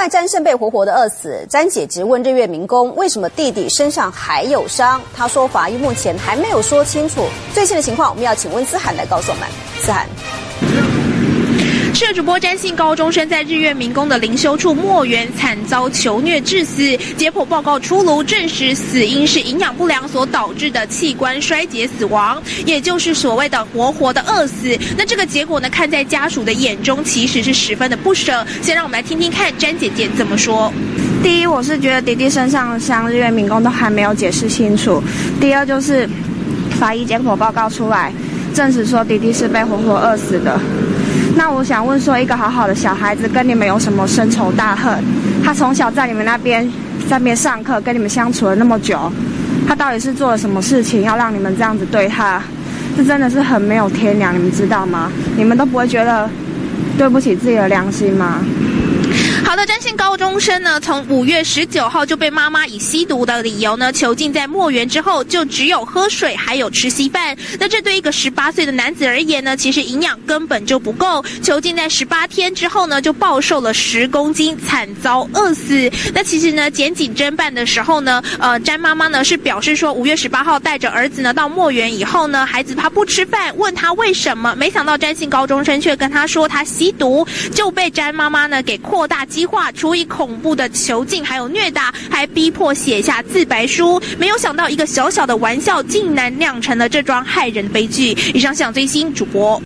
外，詹胜被活活的饿死。詹姐直问日月民工，为什么弟弟身上还有伤？他说，法医目前还没有说清楚最新的情况。我们要请温思涵来告诉我们。思涵。社主播詹姓高中生在日月民工的灵修处墨园惨遭囚虐致死，解剖报告出炉，证实死因是营养不良所导致的器官衰竭死亡，也就是所谓的活活的饿死。那这个结果呢，看在家属的眼中，其实是十分的不舍。先让我们来听听看詹姐姐怎么说。第一，我是觉得弟弟身上像日月民工都还没有解释清楚。第二，就是法医解剖报告出来，证实说弟弟是被活活饿死的。那我想问说，一个好好的小孩子跟你们有什么深仇大恨？他从小在你们那边在那边上课，跟你们相处了那么久，他到底是做了什么事情，要让你们这样子对他？这真的是很没有天良，你们知道吗？你们都不会觉得对不起自己的良心吗？好的，詹姓高中生呢，从五月十九号就被妈妈以吸毒的理由呢囚禁在墨园之后，就只有喝水，还有吃稀饭。那这对一个十八岁的男子而言呢，其实营养根本就不够。囚禁在十八天之后呢，就暴瘦了十公斤，惨遭饿死。那其实呢，检警侦办的时候呢，呃，詹妈妈呢是表示说，五月十八号带着儿子呢到墨园以后呢，孩子他不吃饭，问他为什么，没想到詹姓高中生却跟他说他吸毒，就被詹妈妈呢给扩大。激化，处以恐怖的囚禁，还有虐打，还逼迫写下自白书。没有想到，一个小小的玩笑，竟然酿成了这桩骇人悲剧。以上，向最新主播。